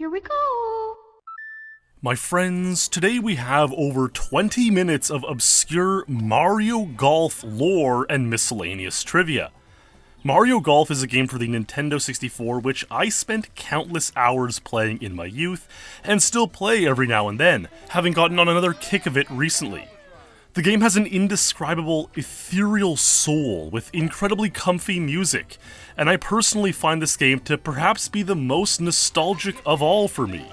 Here we go. My friends, today we have over 20 minutes of obscure Mario Golf lore and miscellaneous trivia. Mario Golf is a game for the Nintendo 64 which I spent countless hours playing in my youth, and still play every now and then, having gotten on another kick of it recently. The game has an indescribable, ethereal soul with incredibly comfy music, and I personally find this game to perhaps be the most nostalgic of all for me.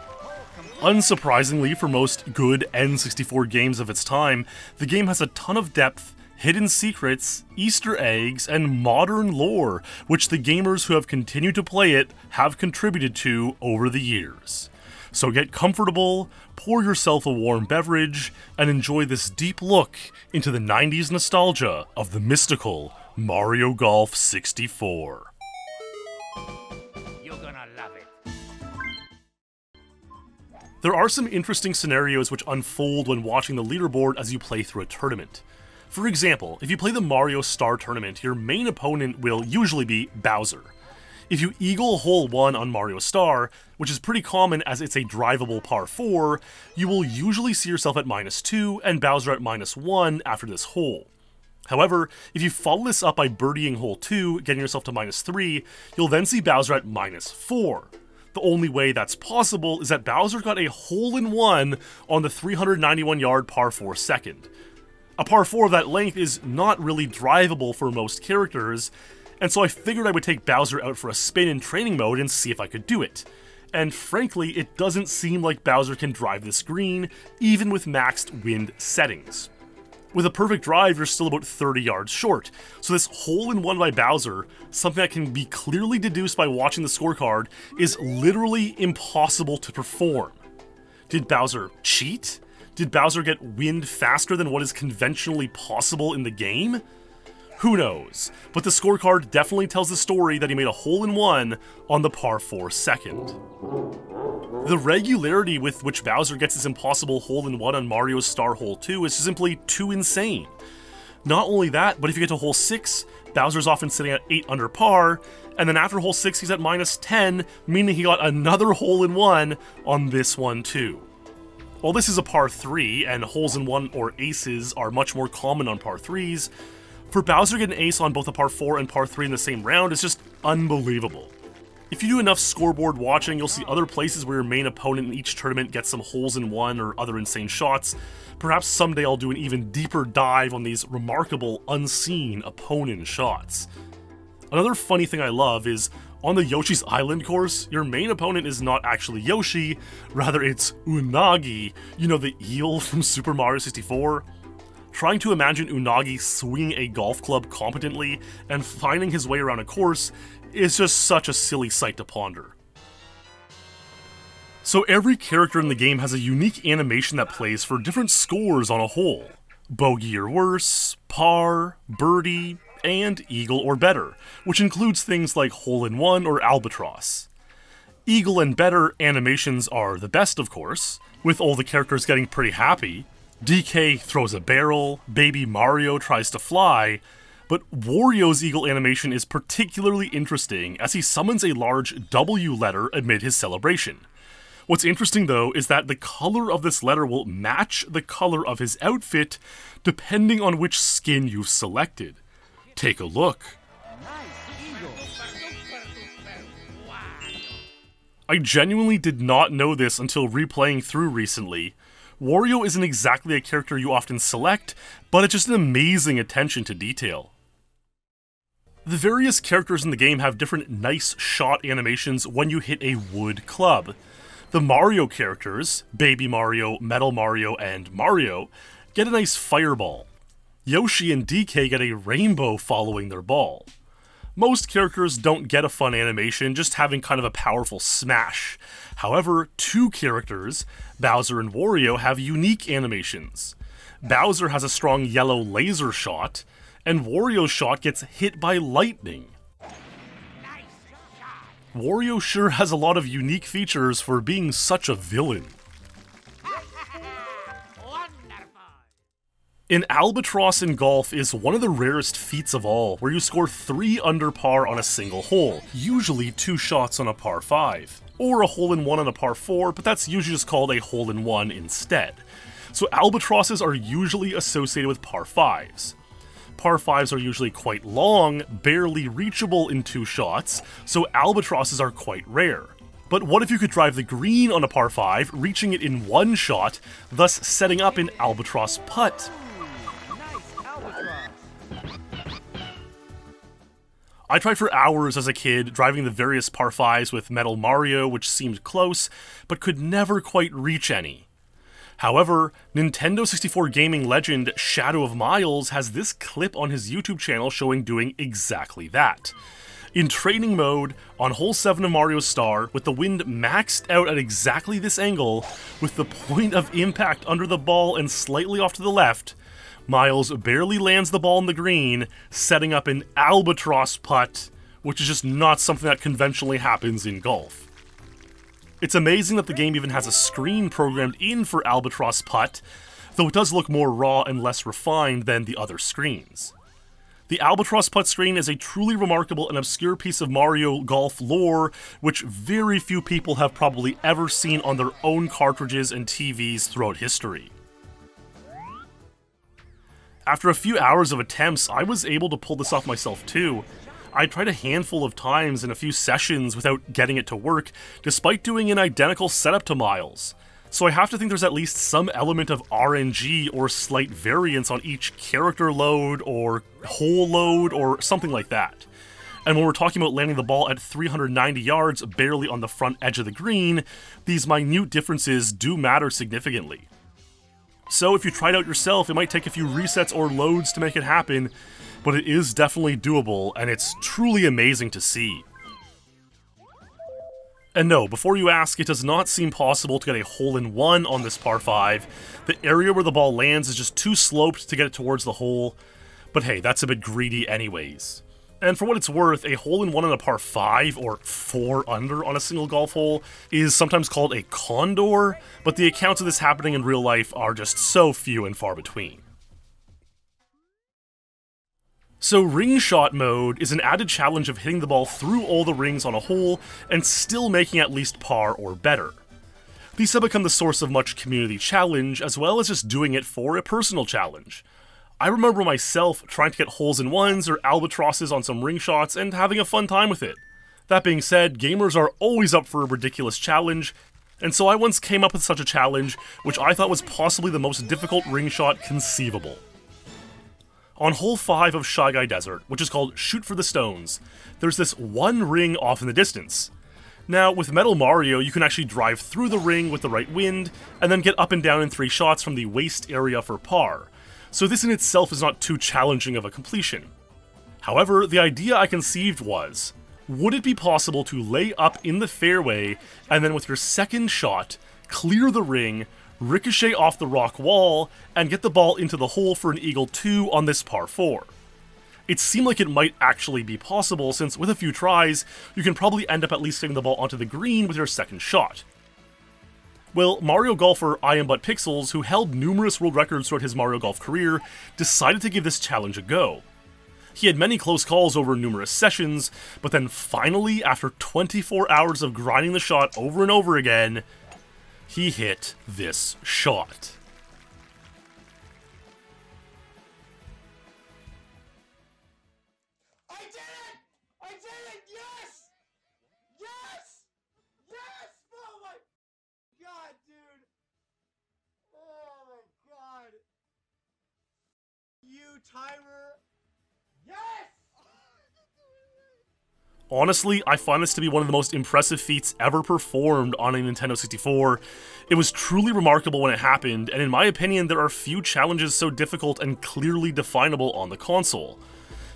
Unsurprisingly, for most good N64 games of its time, the game has a ton of depth, hidden secrets, Easter eggs, and modern lore, which the gamers who have continued to play it have contributed to over the years. So get comfortable, pour yourself a warm beverage, and enjoy this deep look into the 90s nostalgia of the mystical Mario Golf 64. There are some interesting scenarios which unfold when watching the leaderboard as you play through a tournament. For example, if you play the Mario Star Tournament, your main opponent will usually be Bowser. If you eagle hole 1 on Mario Star, which is pretty common as it's a drivable par 4, you will usually see yourself at minus 2 and Bowser at minus 1 after this hole. However, if you follow this up by birdieing hole 2, getting yourself to minus 3, you'll then see Bowser at minus 4. The only way that's possible is that Bowser got a hole in one on the 391 yard par 4 second. A par 4 of that length is not really drivable for most characters, and so I figured I would take Bowser out for a spin in training mode and see if I could do it. And frankly, it doesn't seem like Bowser can drive this green, even with maxed wind settings. With a perfect drive, you're still about 30 yards short. So this hole in one by Bowser, something that can be clearly deduced by watching the scorecard, is literally impossible to perform. Did Bowser cheat? Did Bowser get wind faster than what is conventionally possible in the game? Who knows? But the scorecard definitely tells the story that he made a hole in one on the par 4 second. The regularity with which Bowser gets his impossible hole in one on Mario's Star Hole 2 is simply too insane. Not only that, but if you get to hole 6, Bowser's often sitting at 8 under par, and then after hole 6 he's at minus 10, meaning he got another hole in one on this one too. While this is a par 3, and holes in 1 or aces are much more common on par 3s, for Bowser to get an ace on both a par 4 and par 3 in the same round is just unbelievable. If you do enough scoreboard watching, you'll see other places where your main opponent in each tournament gets some holes in one or other insane shots. Perhaps someday I'll do an even deeper dive on these remarkable, unseen opponent shots. Another funny thing I love is, on the Yoshi's Island course, your main opponent is not actually Yoshi, rather it's Unagi, you know the eel from Super Mario 64? Trying to imagine Unagi swinging a golf club competently and finding his way around a course is just such a silly sight to ponder. So every character in the game has a unique animation that plays for different scores on a hole. Bogey or worse, par, birdie, and eagle or better, which includes things like hole in one or albatross. Eagle and better animations are the best, of course, with all the characters getting pretty happy, DK throws a barrel, Baby Mario tries to fly, but Wario's eagle animation is particularly interesting as he summons a large W letter amid his celebration. What's interesting though is that the color of this letter will match the color of his outfit depending on which skin you've selected. Take a look. I genuinely did not know this until replaying through recently, Wario isn't exactly a character you often select, but it's just an amazing attention to detail. The various characters in the game have different nice shot animations when you hit a wood club. The Mario characters, Baby Mario, Metal Mario, and Mario, get a nice fireball. Yoshi and DK get a rainbow following their ball. Most characters don't get a fun animation, just having kind of a powerful smash. However, two characters, Bowser and Wario, have unique animations. Bowser has a strong yellow laser shot, and Wario's shot gets hit by lightning. Wario sure has a lot of unique features for being such a villain. An Albatross in golf is one of the rarest feats of all, where you score 3 under par on a single hole, usually 2 shots on a par 5. Or a hole-in-one on a par 4, but that's usually just called a hole-in-one instead. So albatrosses are usually associated with par 5s. Par 5s are usually quite long, barely reachable in two shots, so albatrosses are quite rare. But what if you could drive the green on a par 5, reaching it in one shot, thus setting up an albatross putt? I tried for hours as a kid, driving the various par 5s with Metal Mario, which seemed close, but could never quite reach any. However, Nintendo 64 gaming legend Shadow of Myles has this clip on his YouTube channel showing doing exactly that. In training mode, on hole 7 of Mario Star, with the wind maxed out at exactly this angle, with the point of impact under the ball and slightly off to the left, Myles barely lands the ball in the green, setting up an albatross putt, which is just not something that conventionally happens in golf. It's amazing that the game even has a screen programmed in for albatross putt, though it does look more raw and less refined than the other screens. The Albatross Putt screen is a truly remarkable and obscure piece of Mario Golf lore, which very few people have probably ever seen on their own cartridges and TVs throughout history. After a few hours of attempts, I was able to pull this off myself too. I tried a handful of times in a few sessions without getting it to work, despite doing an identical setup to Myles. So I have to think there's at least some element of RNG or slight variance on each character load or hole load or something like that. And when we're talking about landing the ball at 390 yards, barely on the front edge of the green, these minute differences do matter significantly. So if you try it out yourself, it might take a few resets or loads to make it happen, but it is definitely doable, and it's truly amazing to see. And no, before you ask, it does not seem possible to get a hole-in-one on this par 5. The area where the ball lands is just too sloped to get it towards the hole, but hey, that's a bit greedy anyways. And for what it's worth, a hole in one on a par 5 or 4 under on a single golf hole is sometimes called a condor, but the accounts of this happening in real life are just so few and far between. So ring shot mode is an added challenge of hitting the ball through all the rings on a hole and still making at least par or better. These have become the source of much community challenge, as well as just doing it for a personal challenge. I remember myself trying to get holes in ones or albatrosses on some ring shots and having a fun time with it. That being said, gamers are always up for a ridiculous challenge, and so I once came up with such a challenge, which I thought was possibly the most difficult ring shot conceivable. On hole 5 of Shy Guy Desert, which is called Shoot for the Stones, there's this one ring off in the distance. Now, with Metal Mario, you can actually drive through the ring with the right wind, and then get up and down in three shots from the waist area for par, so this in itself is not too challenging of a completion. However, the idea I conceived was, would it be possible to lay up in the fairway and then with your second shot, clear the ring, ricochet off the rock wall, and get the ball into the hole for an eagle 2 on this par 4? It seemed like it might actually be possible since with a few tries, you can probably end up at least getting the ball onto the green with your second shot. Well, Mario golfer I Am But Pixels, who held numerous world records throughout his Mario Golf career, decided to give this challenge a go. He had many close calls over numerous sessions, but then finally, after 24 hours of grinding the shot over and over again, he hit this shot. Timer. Yes! Honestly, I find this to be one of the most impressive feats ever performed on a Nintendo 64. It was truly remarkable when it happened, and in my opinion, there are few challenges so difficult and clearly definable on the console.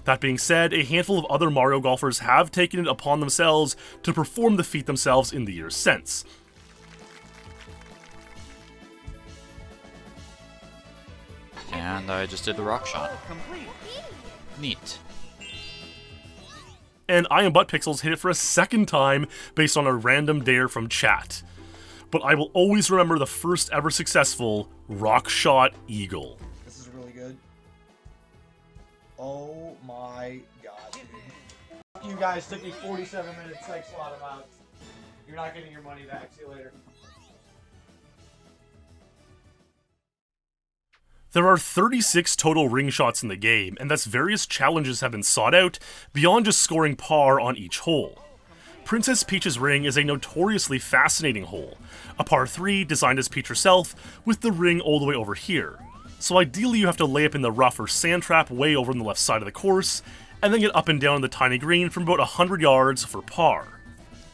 That being said, a handful of other Mario golfers have taken it upon themselves to perform the feat themselves in the years since. And I just did the rock shot. Neat. And I Am But Pixels hit it for a second time based on a random dare from chat. But I will always remember the first ever successful rock shot eagle. This is really good. Oh my god. You guys took me 47 minutes, thanks a lot, I'm out. You're not getting your money back. See you later. There are 36 total ring shots in the game, and thus various challenges have been sought out beyond just scoring par on each hole. Princess Peach's ring is a notoriously fascinating hole, a par 3 designed as Peach herself, with the ring all the way over here. So ideally you have to lay up in the rough or sand trap way over on the left side of the course, and then get up and down the tiny green from about 100 yards for par.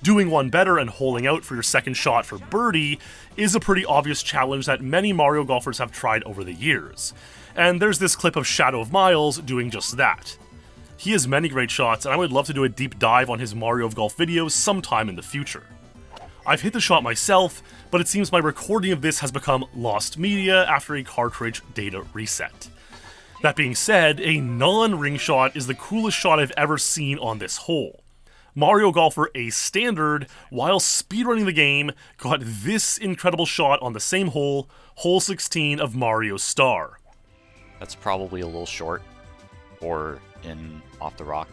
Doing one better and holing out for your second shot for birdie is a pretty obvious challenge that many Mario golfers have tried over the years. And there's this clip of Shadow of Myles doing just that. He has many great shots, and I would love to do a deep dive on his Mario of Golf videos sometime in the future. I've hit the shot myself, but it seems my recording of this has become lost media after a cartridge data reset. That being said, a non-ring shot is the coolest shot I've ever seen on this hole. Mario Golfer A Standard, while speedrunning the game, got this incredible shot on the same hole, hole 16 of Mario Star. That's probably a little short. Or in off the rock.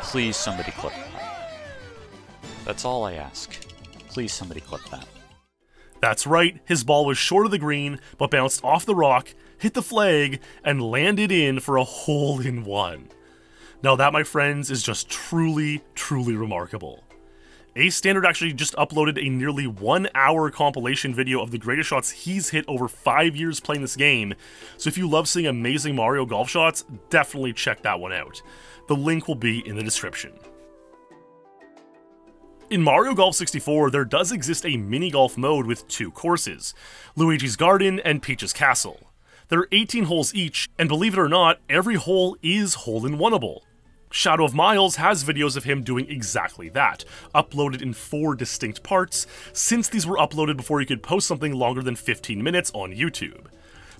Please somebody clip that. That's all I ask. Please somebody clip that. That's right, his ball was short of the green, but bounced off the rock, hit the flag, and landed in for a hole in one. Now that, my friends, is just truly, truly remarkable. A Standard actually just uploaded a nearly one hour compilation video of the greatest shots he's hit over five years playing this game, so if you love seeing amazing Mario golf shots, definitely check that one out. The link will be in the description. In Mario Golf 64, there does exist a mini golf mode with two courses Luigi's Garden and Peach's Castle. There are 18 holes each, and believe it or not, every hole is hole in oneable. Shadow of Myles has videos of him doing exactly that, uploaded in four distinct parts, since these were uploaded before you could post something longer than 15 minutes on YouTube.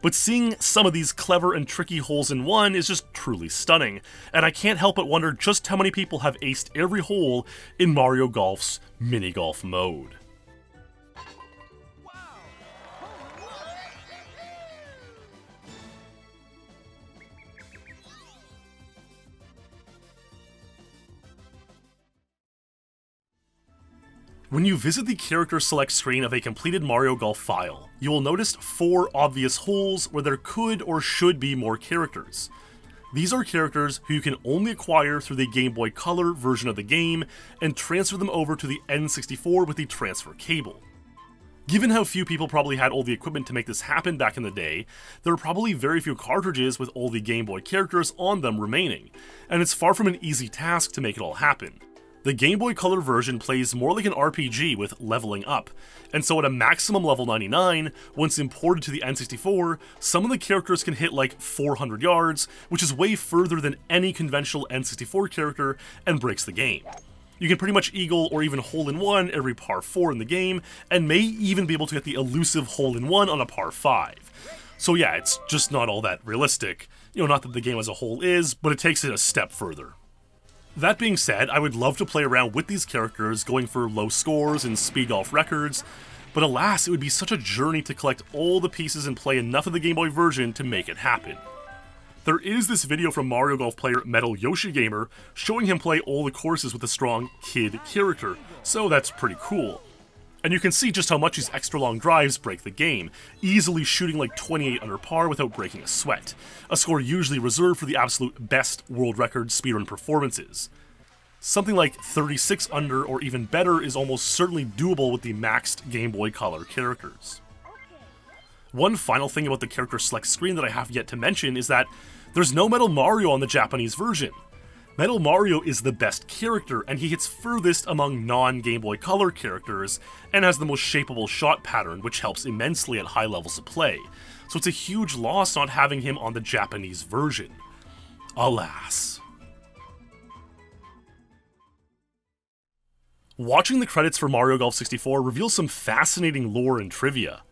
But seeing some of these clever and tricky holes in one is just truly stunning, and I can't help but wonder just how many people have aced every hole in Mario Golf's mini golf mode. When you visit the character select screen of a completed Mario Golf file, you will notice four obvious holes where there could or should be more characters. These are characters who you can only acquire through the Game Boy Color version of the game and transfer them over to the N64 with the transfer cable. Given how few people probably had all the equipment to make this happen back in the day, there are probably very few cartridges with all the Game Boy characters on them remaining, and it's far from an easy task to make it all happen. The Game Boy Color version plays more like an RPG with leveling up, and so at a maximum level 99, once imported to the N64, some of the characters can hit like 400 yards, which is way further than any conventional N64 character, and breaks the game. You can pretty much eagle or even hole in one every par 4 in the game, and may even be able to get the elusive hole in one on a par 5. So yeah, it's just not all that realistic. You know, not that the game as a whole is, but it takes it a step further. That being said, I would love to play around with these characters, going for low scores and speed golf records, but alas, it would be such a journey to collect all the pieces and play enough of the Game Boy version to make it happen. There is this video from Mario Golf player Metal Yoshi Gamer showing him play all the courses with a strong kid character, so that's pretty cool. And you can see just how much these extra long drives break the game, easily shooting like 28 under par without breaking a sweat, a score usually reserved for the absolute best world record speedrun performances. Something like 36 under or even better is almost certainly doable with the maxed Game Boy Color characters. One final thing about the character select screen that I have yet to mention is that there's no Metal Mario on the Japanese version. Metal Mario is the best character, and he hits furthest among non-Game Boy Color characters, and has the most shapeable shot pattern, which helps immensely at high levels of play. So it's a huge loss not having him on the Japanese version. Alas. Watching the credits for Mario Golf 64 reveals some fascinating lore and trivia.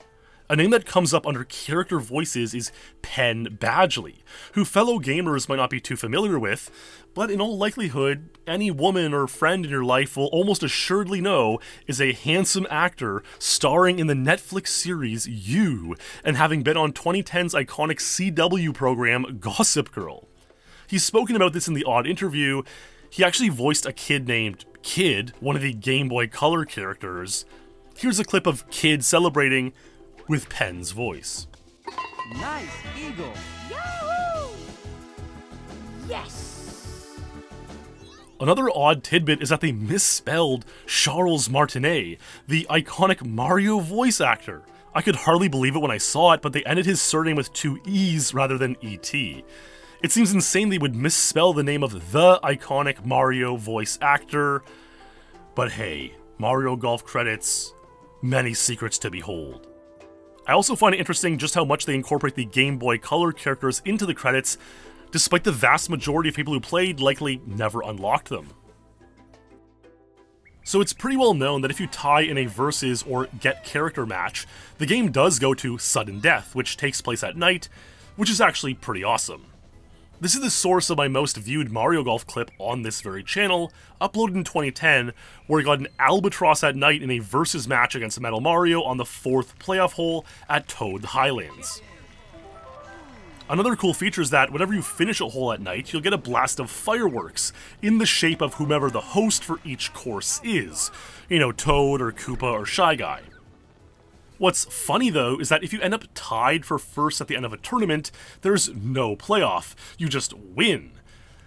A name that comes up under character voices is Penn Badgley, who fellow gamers might not be too familiar with, but in all likelihood, any woman or friend in your life will almost assuredly know is a handsome actor starring in the Netflix series You, and having been on 2010's iconic CW program Gossip Girl. He's spoken about this in the odd interview, He actually voiced a kid named Kid, one of the Game Boy Color characters. Here's a clip of Kid celebrating with Penn's voice. Nice eagle. Yahoo! Yes! Another odd tidbit is that they misspelled Charles Martinet, the iconic Mario voice actor. I could hardly believe it when I saw it, but they ended his surname with two E's rather than ET. It seems insane they would misspell the name of the iconic Mario voice actor. But hey, Mario Golf credits, many secrets to behold. I also find it interesting just how much they incorporate the Game Boy Color characters into the credits, despite the vast majority of people who played likely never unlocked them. So it's pretty well known that if you tie in a versus or get character match, the game does go to sudden death, which takes place at night, which is actually pretty awesome. This is the source of my most viewed Mario Golf clip on this very channel, uploaded in 2010, where I got an Albatross at night in a versus match against Metal Mario on the fourth playoff hole at Toad Highlands. Another cool feature is that whenever you finish a hole at night, you'll get a blast of fireworks in the shape of whomever the host for each course is. You know, Toad or Koopa or Shy Guy. What's funny though is that if you end up tied for first at the end of a tournament, there's no playoff. You just win.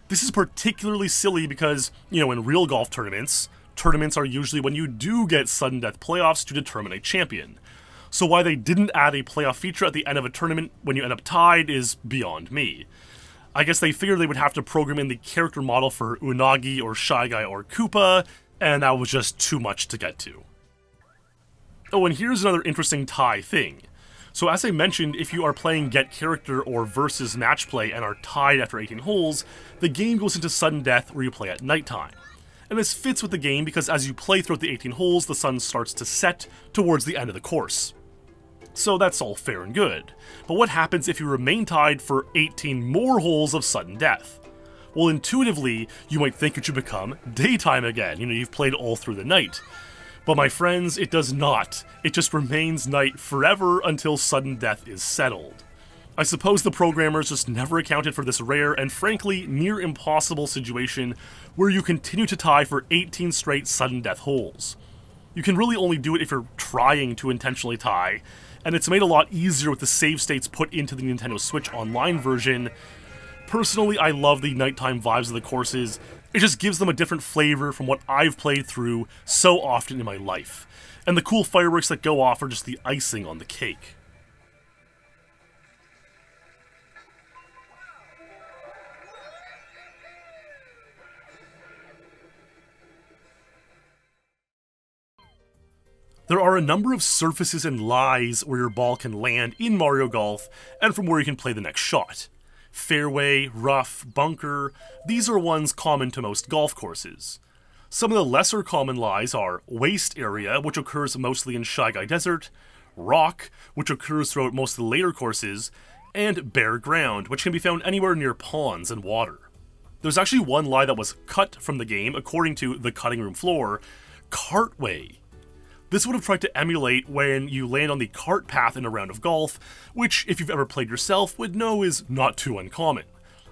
This is particularly silly because, you know, in real golf tournaments, tournaments are usually when you do get sudden death playoffs to determine a champion. So why they didn't add a playoff feature at the end of a tournament when you end up tied is beyond me. I guess they figured they would have to program in the character model for Unagi or Shy Guy or Koopa, and that was just too much to get to. Oh, and here's another interesting tie thing. So as I mentioned, if you are playing Get Character or Versus Match Play and are tied after 18 holes, the game goes into sudden death where you play at nighttime. And this fits with the game because as you play throughout the 18 holes, the sun starts to set towards the end of the course. So that's all fair and good. But what happens if you remain tied for 18 more holes of sudden death? Well, intuitively, you might think it should become daytime again. You know, you've played all through the night. But my friends, it does not. It just remains night forever until sudden death is settled. I suppose the programmers just never accounted for this rare and frankly near impossible situation where you continue to tie for 18 straight sudden death holes. You can really only do it if you're trying to intentionally tie, and it's made a lot easier with the save states put into the Nintendo Switch Online version. Personally, I love the nighttime vibes of the courses, it just gives them a different flavor from what I've played through so often in my life. And the cool fireworks that go off are just the icing on the cake. There are a number of surfaces and lies where your ball can land in Mario Golf, and from where you can play the next shot fairway, rough, bunker, these are ones common to most golf courses. Some of the lesser common lies are waste area, which occurs mostly in Guy Desert, rock, which occurs throughout most of the later courses, and bare ground, which can be found anywhere near ponds and water. There's actually one lie that was cut from the game, according to the cutting room floor cartway. This would have tried to emulate when you land on the cart path in a round of golf, which, if you've ever played yourself, would know is not too uncommon.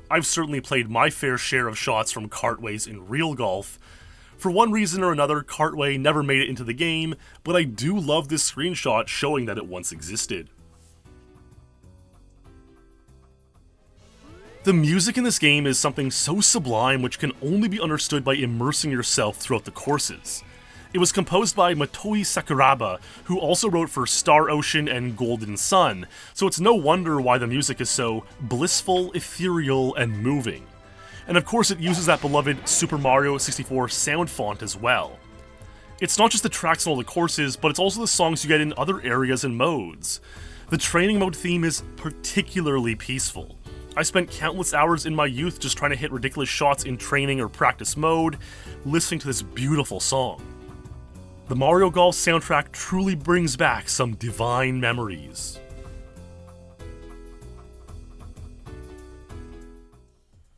I've certainly played my fair share of shots from cartways in real golf. For one reason or another, Cartway never made it into the game, but I do love this screenshot showing that it once existed. The music in this game is something so sublime which can only be understood by immersing yourself throughout the courses. It was composed by Motoi Sakuraba, who also wrote for Star Ocean and Golden Sun, so it's no wonder why the music is so blissful, ethereal, and moving. And of course it uses that beloved Super Mario 64 sound font as well. It's not just the tracks in all the courses, but it's also the songs you get in other areas and modes. The training mode theme is particularly peaceful. I spent countless hours in my youth just trying to hit ridiculous shots in training or practice mode, listening to this beautiful song. The Mario Golf soundtrack truly brings back some divine memories.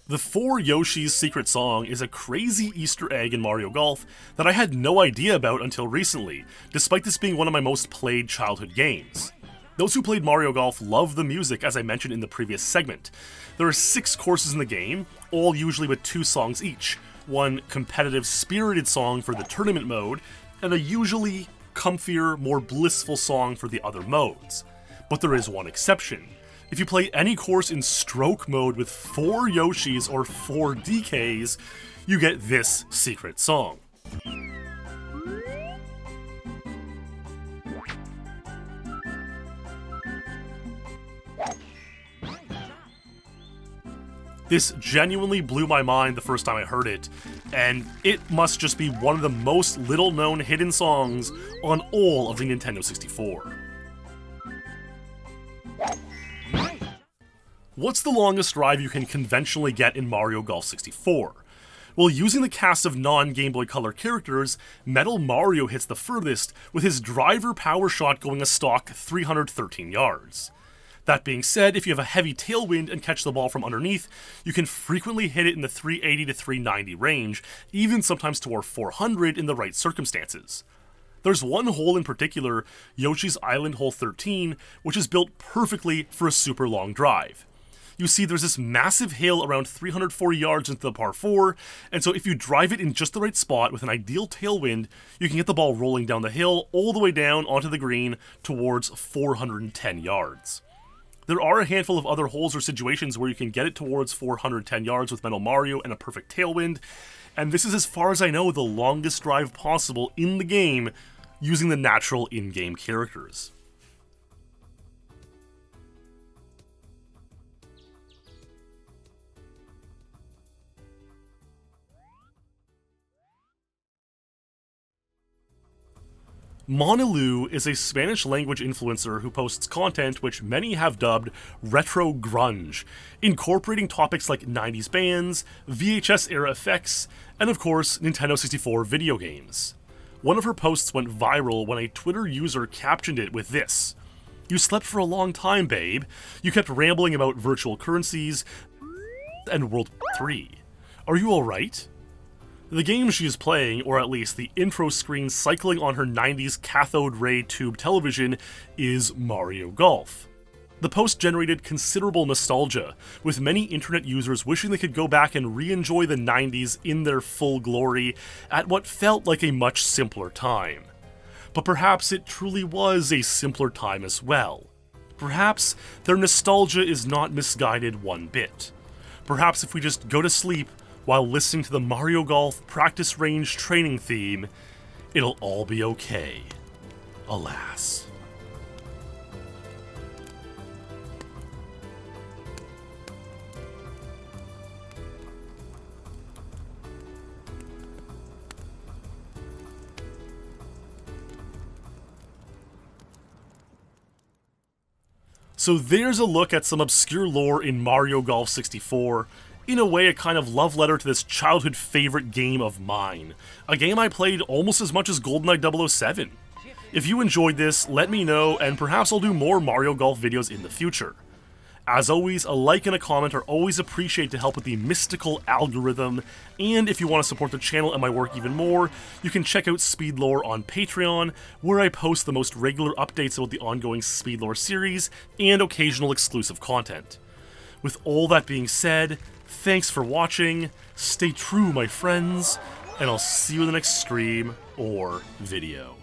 The Four Yoshi's Secret Song is a crazy Easter egg in Mario Golf that I had no idea about until recently, despite this being one of my most played childhood games. Those who played Mario Golf love the music, as I mentioned in the previous segment. There are six courses in the game, all usually with two songs each, one competitive spirited song for the tournament mode, and a usually comfier, more blissful song for the other modes. But there is one exception. If you play any course in stroke mode with four Yoshis or four DKs, you get this secret song. This genuinely blew my mind the first time I heard it, and it must just be one of the most little known hidden songs on all of the Nintendo 64. What's the longest drive you can conventionally get in Mario Golf 64? Well, using the cast of non Game Boy Color characters, Metal Mario hits the furthest, with his driver power shot going a stock 313 yards. That being said, if you have a heavy tailwind and catch the ball from underneath, you can frequently hit it in the 380 to 390 range, even sometimes toward 400 in the right circumstances. There's one hole in particular, Yoshi's Island Hole 13, which is built perfectly for a super long drive. You see, there's this massive hill around 340 yards into the par 4, and so if you drive it in just the right spot with an ideal tailwind, you can get the ball rolling down the hill all the way down onto the green towards 410 yards. There are a handful of other holes or situations where you can get it towards 410 yards with Metal Mario and a perfect tailwind, and this is as far as I know the longest drive possible in the game using the natural in-game characters. Monilou is a Spanish language influencer who posts content which many have dubbed retro grunge, incorporating topics like 90s bands, VHS era effects, and of course, Nintendo 64 video games. One of her posts went viral when a Twitter user captioned it with this You slept for a long time, babe. You kept rambling about virtual currencies and World 3. Are you alright? The game she is playing, or at least the intro screen cycling on her 90s cathode ray tube television, is Mario Golf. The post generated considerable nostalgia, with many internet users wishing they could go back and re enjoy the 90s in their full glory at what felt like a much simpler time. But perhaps it truly was a simpler time as well. Perhaps their nostalgia is not misguided one bit. Perhaps if we just go to sleep while listening to the Mario Golf practice range training theme, it'll all be okay. Alas. So there's a look at some obscure lore in Mario Golf 64, in a way a kind of love letter to this childhood favorite game of mine. A game I played almost as much as GoldenEye 007. If you enjoyed this, let me know, and perhaps I'll do more Mario Golf videos in the future. As always, a like and a comment are always appreciated to help with the mystical algorithm, and if you want to support the channel and my work even more, you can check out Speedlore on Patreon, where I post the most regular updates about the ongoing Speedlore series and occasional exclusive content. With all that being said, thanks for watching, stay true my friends, and I'll see you in the next stream or video.